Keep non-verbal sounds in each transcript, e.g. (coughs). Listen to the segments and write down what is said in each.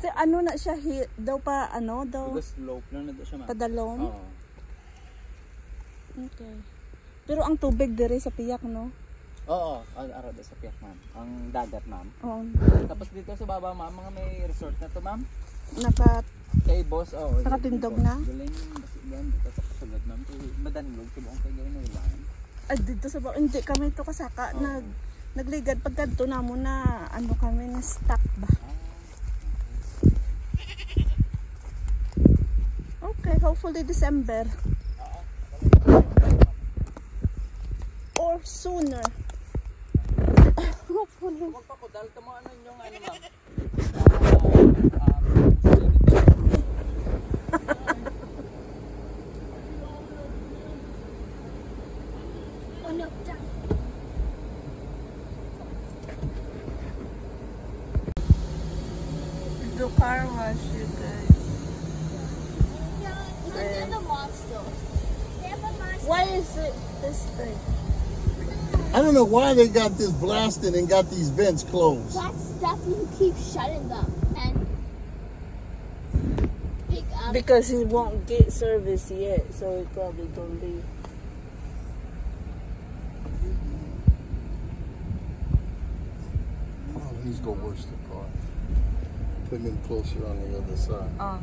Si ano na siya, hi, daw pa, ano, daw, Because slope lang na doon siya ma'am. padalong. Oo. Okay. Pero ang tubig dire sa piyak, no? Oo, ar- araw sa piyak ma'am. Ang dagat ma'am. Oo. Tapos dito sa baba ma'am, mga may resort na to ma'am. Naka, Kay boss. Oh, Nakatindog na? Galing basi yan. Dito sa kasulod ma'am. Madanlog, subong kay gawin na ay, dito sa ba, hindi kami to kasaka, nag, nagligad pagkanto na mo na, ano kami, na stuck ba? Okay, hopefully December. Or sooner. (coughs) hopefully. Magpakodal ka mo ano yung ano ma'am. The car wash, Why is it this thing? I don't know why they got this blasted and got these vents closed. That stuff you keep shutting them and pick up. Because he won't get service yet, so he probably don't leave. Oh, he's gonna wash the car. Putting him closer on the other side. Ah.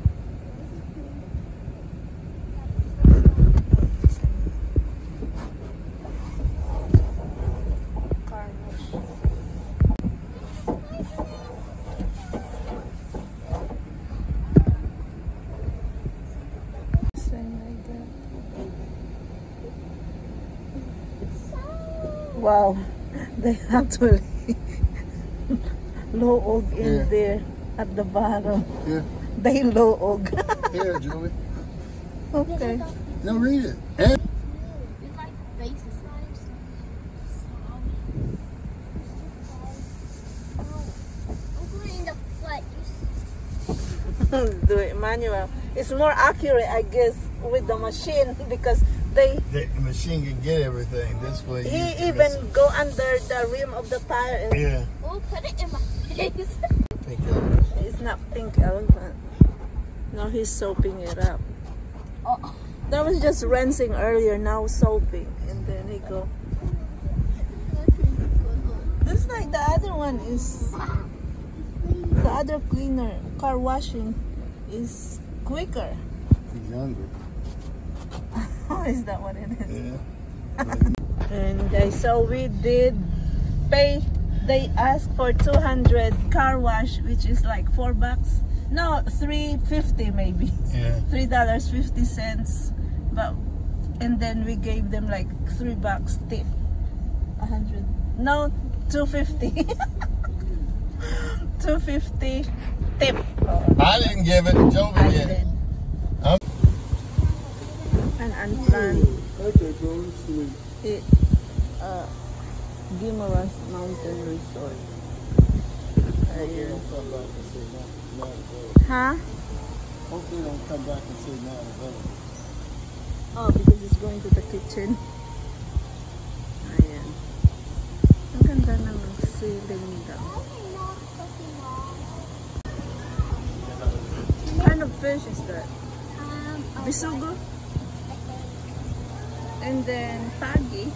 Wow, they actually (laughs) low in Yeah. there at the bottom. Here, They low here, Julie. (laughs) okay. Now read it. And With my faces. I'm going in the foot. do it manual. It's more accurate, I guess, with the machine (laughs) because they the machine can get everything this way. he even miss go under the rim of the tire. it. And Yeah. Oh, put it in my face. Pink elephant. It's not pink elephant. No, he's soaping it up. Oh. That was just rinsing earlier. Now soaping, and then he go. This like the other one is the other cleaner car washing is quicker. He's younger. Is that what it is? Yeah. (laughs) And uh, so we did pay. They asked for 200 car wash, which is like four bucks. No, 350 maybe. Yeah. (laughs) Three dollars fifty cents. But and then we gave them like three bucks tip. A hundred. No, two fifty. (laughs) two fifty tip. I didn't give it. Jovi I did. Did. I'm- An unplanned. Okay, go to it, uh, Guimaras Mountain Resort. Ayun. Don't come back and say not, not available. Huh? Hopefully don't come back and say not available. Oh, because it's going to the kitchen. Ayan. Ang ganda ng ceiling daw. What kind of fish is that? Um, Bisugo? And then tagi.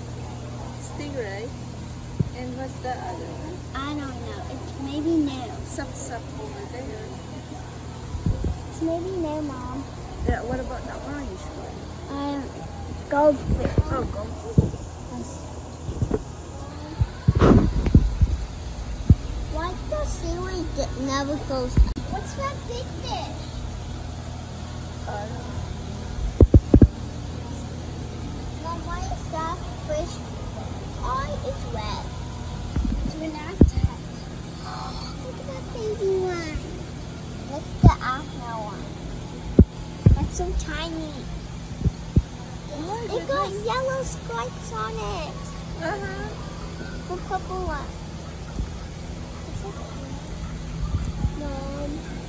Stingray. And what's the other one? I don't know. It's maybe no. Sapsap over there. It's maybe no, Mom. Yeah, what about the orange one? Um, goldfish. Oh, go. Why the seaweed never goes? What's that big fish? Is that fish eye is red? It's an attack. Look at that baby one. Look at the afro one. That's so tiny. It got yellow stripes on it. Uh-huh. The purple one. It's okay. Mom.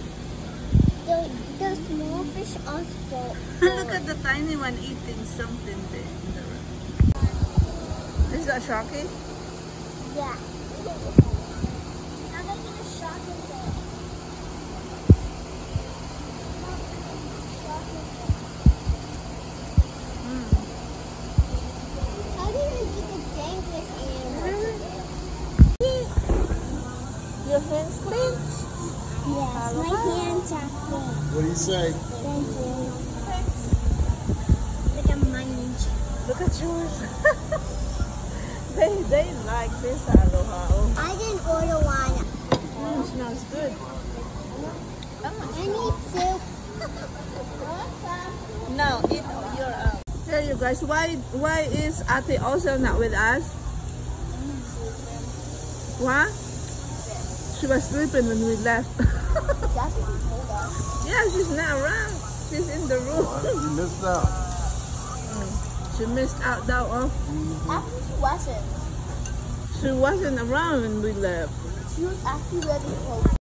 The, the small fish are small. (laughs) Look at the tiny one eating something big. Is that sharky? Hmm. Yeah. Your hands clean? Yes, my hands are clean. What do you say? Thank you. Look at mine. Look at yours. (laughs) they they like this aloha. Oh, I didn't order one. mm, smells good. I need soup. (laughs) no, eat your own. Hey you guys, why why is Ate also not with us? What? She was sleeping when we left. That's what you told us. yeah, she's not around. She's in the room. You missed out. Mm, she missed out that one. Actually, she wasn't. She wasn't around when we left. She was actually really close.